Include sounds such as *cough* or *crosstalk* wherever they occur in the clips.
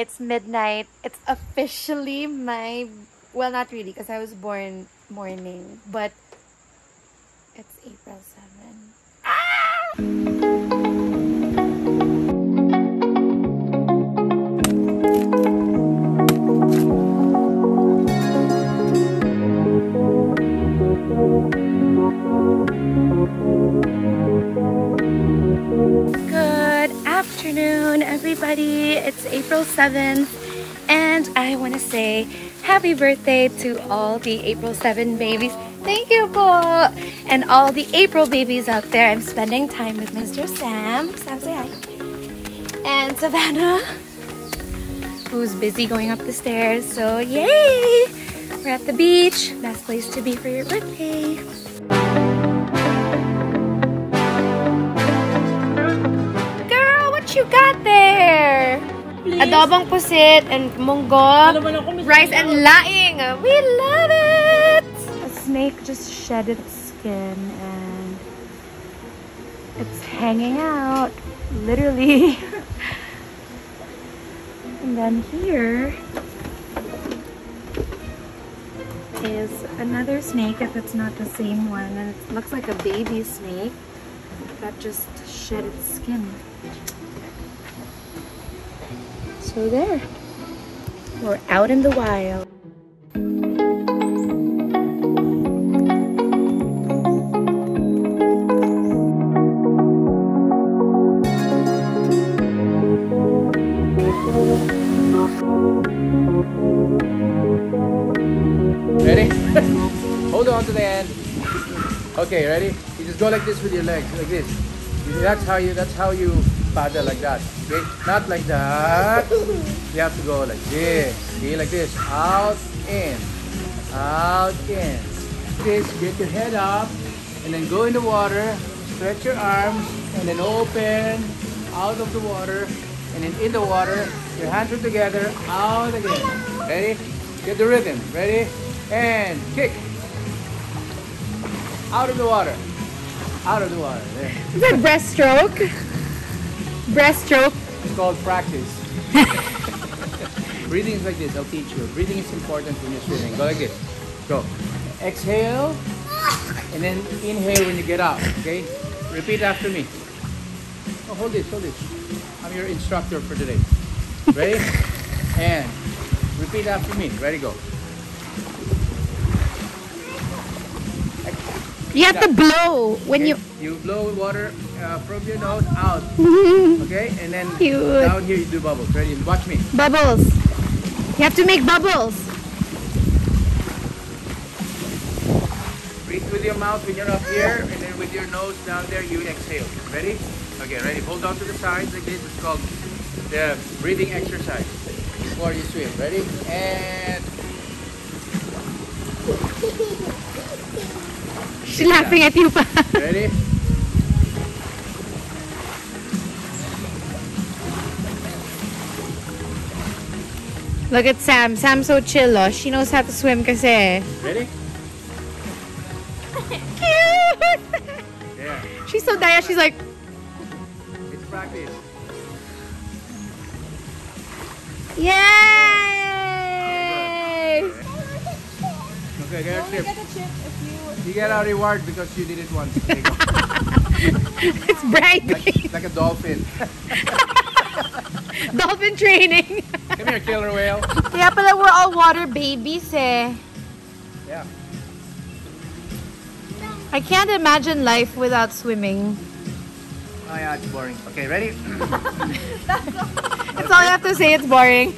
It's midnight. It's officially my well, not really, because I was born morning, but it's April 7. Good afternoon, everybody. It's April 7th, and I want to say happy birthday to all the April 7 babies. Thank you, po! And all the April babies out there. I'm spending time with Mr. Sam. Sam, say hi. And Savannah, who's busy going up the stairs. So, yay! We're at the beach. Best place to be for your birthday. There? Adobong pusit and munggo, rice and laing. We love it! A snake just shed its skin and it's hanging out, literally. *laughs* and then here is another snake, if it's not the same one. And it looks like a baby snake that just shed its skin. So there. We're out in the wild. Ready? *laughs* Hold on to the end. Okay, ready? You just go like this with your legs, like this. That's how you. That's how you paddle like that. Okay, not like that. You have to go like this. Okay, like this. Out, in, out, in. This. Get your head up, and then go in the water. Stretch your arms, and then open out of the water, and then in the water. Your hands are together. Out again. Ready? Get the rhythm. Ready? And kick. Out of the water. Out of the water. There. Is that breaststroke? Breaststroke. It's called practice. *laughs* Breathing is like this. I'll teach you. Breathing is important when you're swimming. Go like this. Go. Exhale. And then inhale when you get out. Okay? Repeat after me. Oh, hold this. Hold this. I'm your instructor for today. Ready? and repeat after me. Ready? Go. You have to blow when Okay? you. you blow water uh, from your nose out. *laughs* Okay? And then Cute. down here you do bubbles. Ready? Watch me. Bubbles. You have to make bubbles. Breathe with your mouth when you're up here, and then with your nose down there, you exhale. Ready? Okay, ready. Hold on to the sides like this. It's called the breathing exercise before you swim. Ready? And *laughs* She's laughing at you pa. *laughs* ready? Look at Sam. Sam's so chill, oh. She knows how to swim kasi. Eh. Ready? *laughs* Cute! There. She's so daya. She's like, It's practice. yay! Okay, get a chip. You get a reward because you did it once. There you go. *laughs* It's bright. Like, like a dolphin. *laughs* Dolphin training. Come here, killer whale. Kaya pala we're all water babies eh. Yeah. I can't imagine life without swimming. Oh yeah, it's boring. Okay, ready? That's *laughs* all That's all I have to say. It's boring.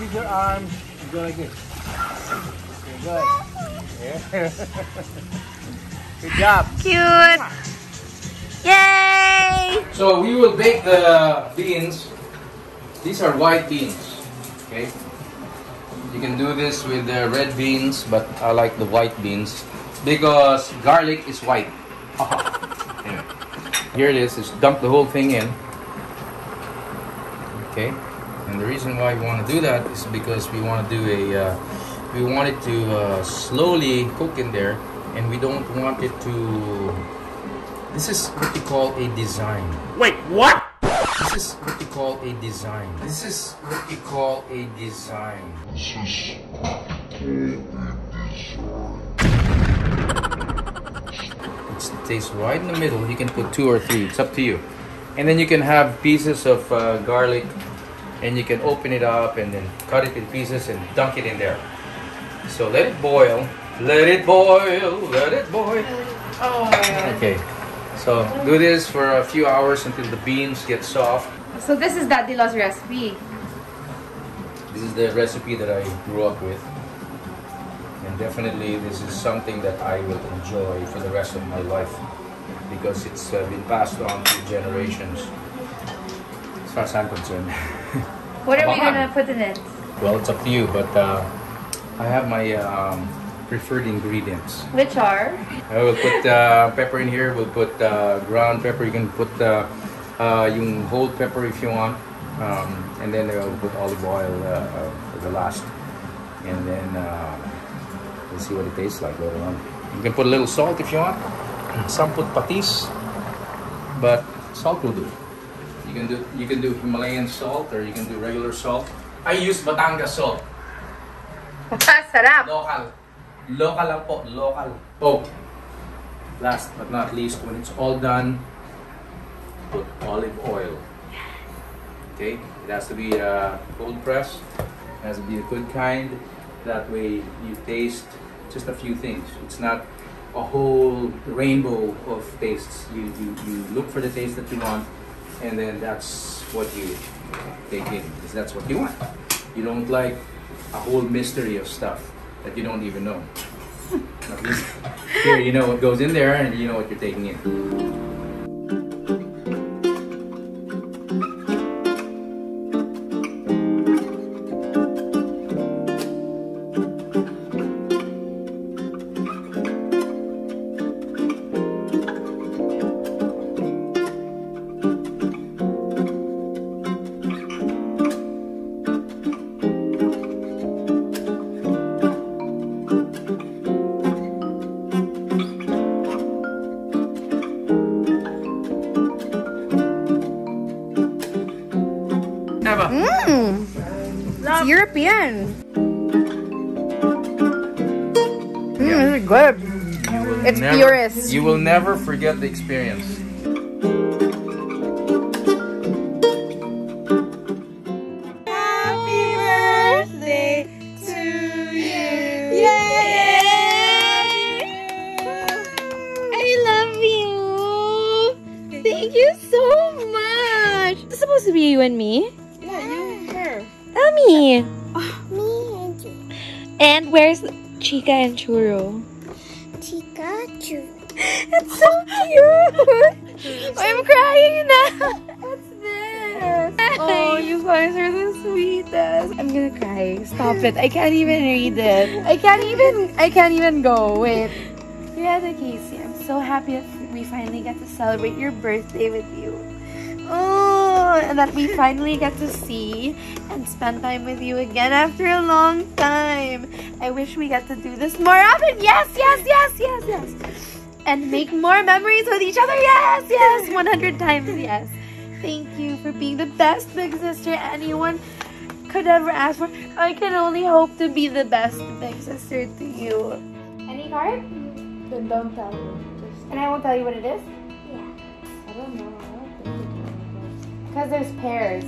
Use your arms. and Go like this. Okay, good. Yeah. *laughs* Good job. Cute. Yay! So we will bake the beans. These are white beans. Okay. You can do this with the red beans, but I like the white beans because garlic is white. *laughs* Anyway, here it is. Just dump the whole thing in. Okay. And the reason why we want to do that is because we want to do a, uh, we want it to uh, slowly cook in there, and we don't want it to. This is what we call a design. Wait, what? This is what we call a design. This is what you call a design. It stays right in the middle. You can put two or three. It's up to you. And then you can have pieces of uh, garlic, and you can open it up and then cut it in pieces and dunk it in there. So let it boil. Let it boil. Let it boil. Oh. Okay. So do this for a few hours until the beans get soft. So this is Daddy Lo's recipe. This is the recipe that I grew up with. And definitely this is something that I will enjoy for the rest of my life because it's uh, been passed on through generations. As far as I'm concerned. What are we gonna put in it? well, it's up to you, but uh, I have my um, preferred ingredients. Which are? I will put uh, pepper in here. We'll put uh, ground pepper. You can put uh, uh, yung whole pepper if you want. Um, and then I'll put olive oil uh, uh, for the last. And then uh, we'll see what it tastes like later on. You can put a little salt if you want. Some put patis, but salt will do. You can do you can do Himalayan salt or you can do regular salt. I use Batangas salt. Sarap! Local. Local lang po. Local. Oh. Last but not least, when it's all done, put olive oil. Okay? It has to be uh, cold press. It has to be a good kind. That way you taste just a few things. It's not a whole rainbow of tastes. You, you, you look for the taste that you want and then that's what you take in because that's what you want. You don't like a whole mystery of stuff that you don't even know. At least here you know what goes in there and you know what you're taking in. This hmm, is good. It's never, purest. You will never forget the experience. I can't even read it. I can't even. I can't even go. Wait. Rihanna KC, I'm so happy that we finally get to celebrate your birthday with you. Oh, and that we finally get to see and spend time with you again after a long time. I wish we get to do this more often. Yes, yes, yes, yes, yes. And make more memories with each other. Yes, yes, 100 times yes. Thank you for being the best big sister anyone could ever ask for. I can only hope to be the best big sister to you. Any card? Then don't tell me. Just And I won't tell you what it is? yeah. I don't know. I don't think it matters. Because there's pears.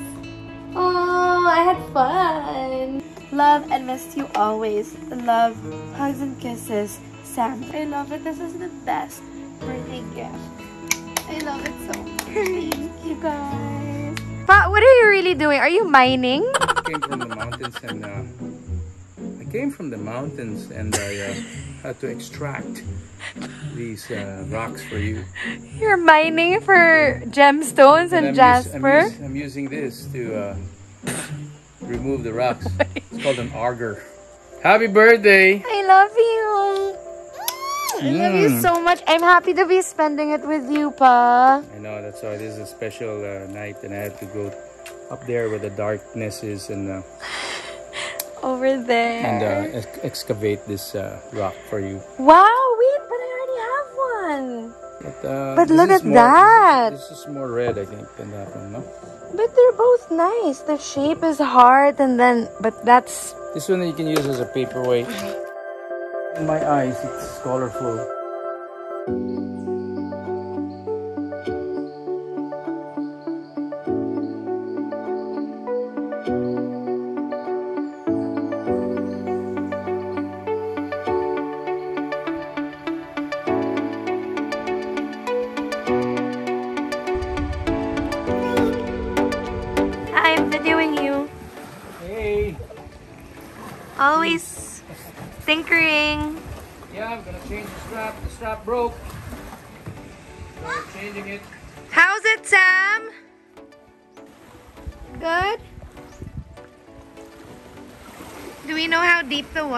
Oh, I had fun. Love and miss you always. Love, hugs and kisses. Sam, I love it. This is the best birthday gift. I love it so much. Thank you guys. But what are you really doing? Are you mining? I came from the mountains and uh, I came from the mountains and I uh, had to extract these uh, rocks for you. You're mining for gemstones and, I'm us- jasper. I'm, us- I'm using this to uh, remove the rocks. It's *laughs* called an auger. Happy birthday! I love you. I love you Mm. so much. I'm happy to be spending it with you, Pa. I know that's why this is a special uh, night, and I had to go up there where the darkness is and uh, Over there. and uh, ex- excavate this uh, rock for you. Wow, wait, but I already have one. But uh, But look at more- that. This is more red, I think, than that one, no? But they're both nice. The shape is hard and then but that's This one you can use as a paperweight. *laughs* In my eyes, it's colorful.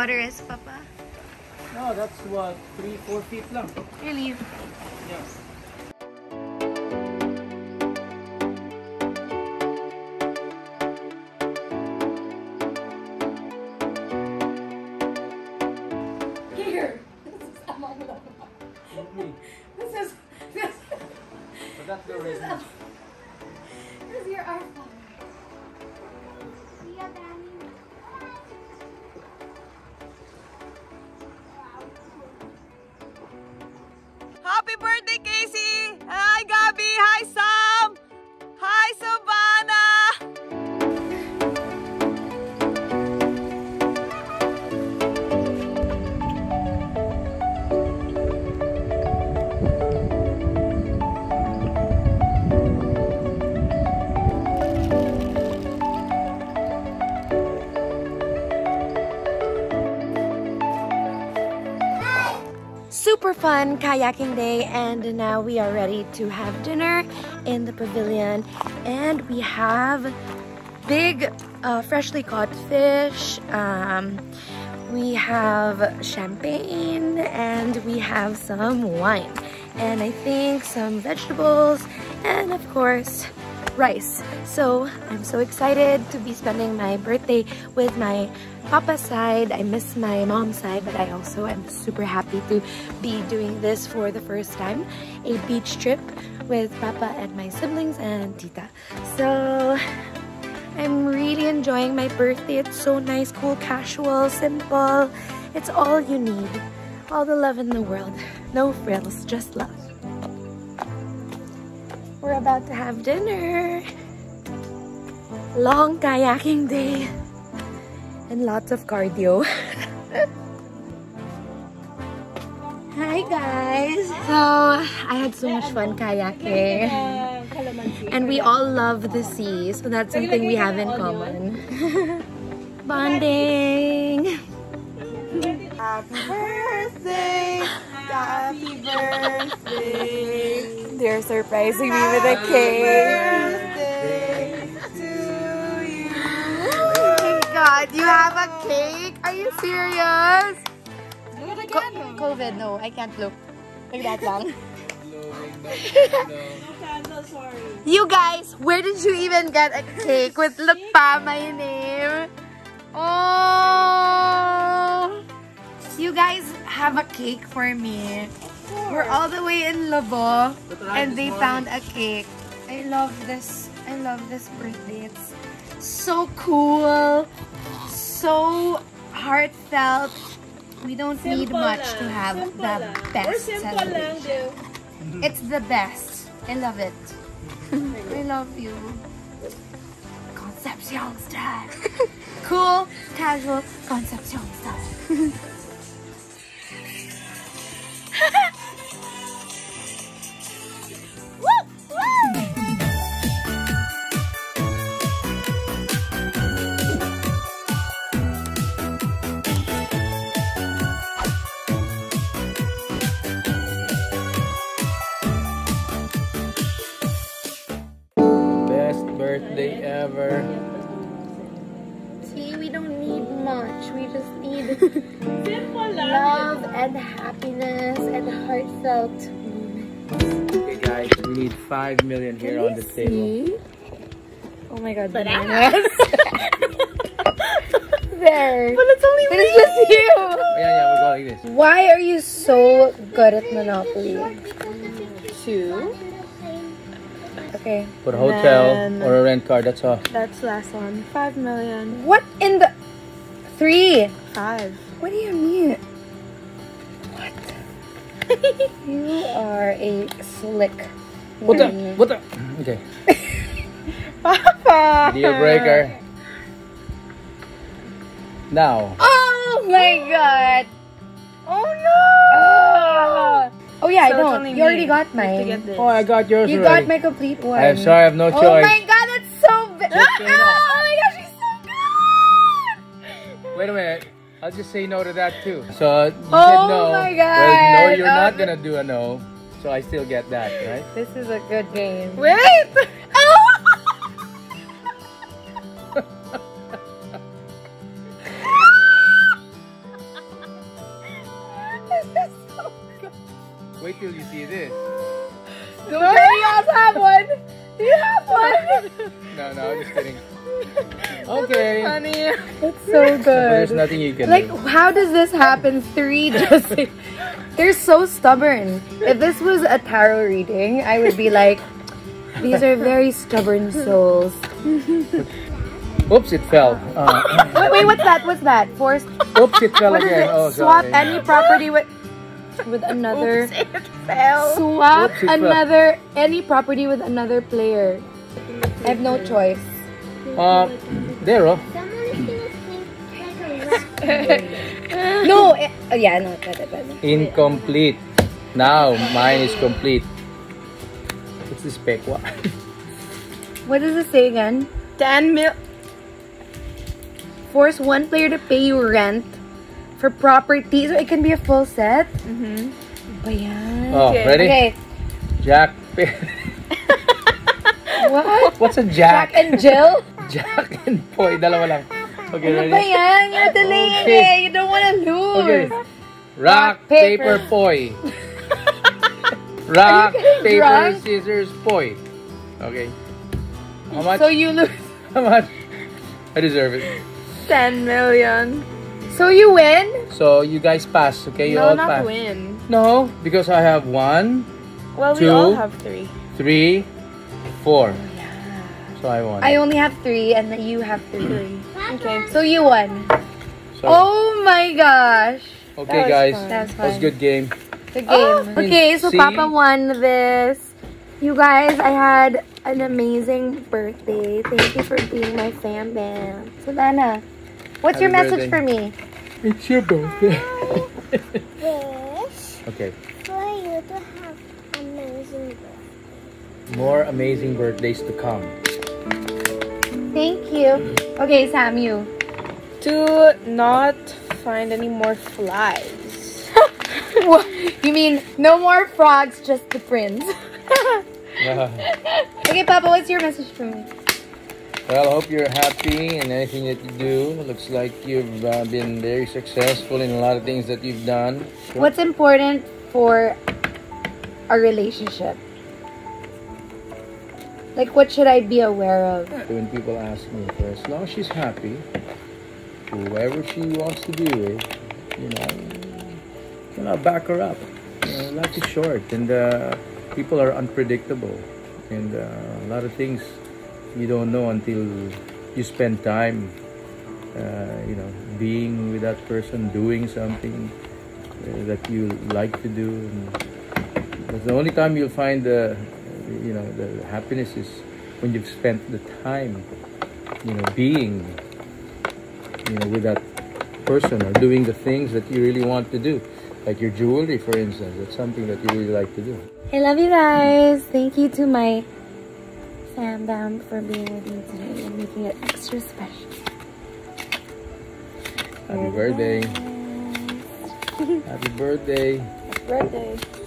Water is, Papa? No, that's what, three, four feet lang. Really? Yeah. Fun kayaking day and now we are ready to have dinner in the pavilion. And we have big uh, freshly caught fish um, we have champagne and we have some wine. And I think some vegetables and of course rice so I'm so excited to be spending my birthday with my papa's side I miss my mom's side but I also am super happy to be doing this for the first time a beach trip with papa and my siblings and tita so I'm really enjoying my birthday. It's so nice, cool, casual, simple. It's all you need. All the love in the world. No frills, just love. We're about to have dinner. Long kayaking day. And lots of cardio. *laughs* Hi guys! So, I had so much fun kayaking. And we all love the sea, so that's something we have in common. *laughs* Bonding! Happy birthday! Happy birthday! They're surprising me with a cake. Oh my god, you have a cake? Are you serious? Co- COVID, no, I can't look. Like that long. *laughs* You guys, where did you even get a cake with look pa my name? Oh! You guys have a cake for me. We're all the way in Lobo and they found a cake. I love this. I love this birthday. It's so cool. So heartfelt. We don't need much to have the best celebration. It's the best. I love it. *laughs* I love you. Concepcion style. *laughs* cool, casual, Concepcion style. *laughs* five million here on the table. Oh my god, bananas. *laughs* there. But it's only But it's just you. Yeah, yeah, we'll go like this. Why are you so good at Monopoly? two. Okay. Put a hotel Then- or a rent car. That's all. That's the last one. Five million. What in the three? Five. What do you mean? What? *laughs* you are a slick. What the? What the? Okay. *laughs* Papa. Deal breaker. Now. Oh my god! Oh no. Oh, oh yeah, So I it's don't. You already got You have to mine. Oh, I got yours You already. got my complete one. I'm sorry, I have no choice. Oh my god, that's so big. *laughs* Check. Oh my gosh, she's so good. Wait a minute. I'll just say no to that too. So you Oh said no. my Well, no, you're not Um, gonna do a no. So I still get that, right? This is a good game. Wait. *laughs* *laughs* Okay. Funny. It's so good. there's nothing you can Like, do. how does this happen? Three just. *laughs* They're so stubborn. If this was a tarot reading, I would be like, these are very stubborn souls. *laughs* Oops, it fell. Uh, Wait, wait, what's that? What's that? Forced. oops, it fell What is again. it? Oh, Swap sorry. any property with with another. Oops, it fell. Swap Oops, it fell. another any property with another player. I have no choice. Uh, there, oh. Someone is gonna think like a No, eh, oh, yeah, no, pwede, pwede. Incomplete. Now, mine is complete. It's this pekwa. *laughs* What does it say again? Ten mil. Force one player to pay you rent for property. So it can be a full set. Mm-hmm. Ba yan? Oh, Okay. ready? Okay. Jack. *laughs* *laughs* What? What's a Jack Jack? and Jill? Jack and Poy. Dalawa lang. Okay, Ano ba ready? yan? You're delaying Okay. it. You don't want to lose. Okay. Rock, paper. paper, Poy. *laughs* Rock, paper, drunk? scissors, Poy. Okay. How much? So you lose. *laughs* How much? I deserve it. Ten million. So you win? So you guys pass, okay? You no, all not pass. win. No, because I have one, Well, we all have three. three, four. So I won. I only have three and then you have three. *clears throat* Three. Okay. So you won. So, Oh my gosh. okay, that was guys. fun. That was That was fun. a good game. Good game. Oh. okay, so See? Papa won this. You guys, I had an amazing birthday. Thank you for being my fan bam. So Lana, what's Happy your message birthday. for me? It's your birthday. wish okay. for you to have amazing birthday. More amazing birthdays to come. Thank you. Okay, Sam, you. To not find any more flies. *laughs* What? You mean no more frogs, just the prince? *laughs* okay, Papa, what's your message for me? Well, I hope you're happy in anything that you do. Looks like you've uh, been very successful in a lot of things that you've done. So- What's important for a relationship? Like, what should I be aware of? When people ask me, for as long as she's happy, whoever she wants to be with, you know, you know, back her up. You know, life is short, and uh, people are unpredictable, and uh, a lot of things you don't know until you spend time, uh, you know, being with that person, doing something uh, that you like to do. And that's the only time you'll find the, you know, the happiness is when you've spent the time, you know, being, you know, with that person or doing the things that you really want to do. Like your jewelry, for instance, that's something that you really like to do. I love you guys. Thank you to my fam bam for being with me today and making it extra special. Happy birthday. *laughs* Happy birthday. Happy Birthday.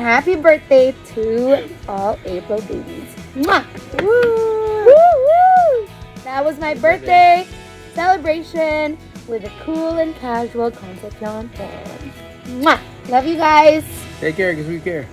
Happy birthday to all April babies. Mwah! Woo! Woo! Woo! That was my birthday celebration with a cool and casual Concepcion pants. Mwah! Love you guys. Take care, because we care.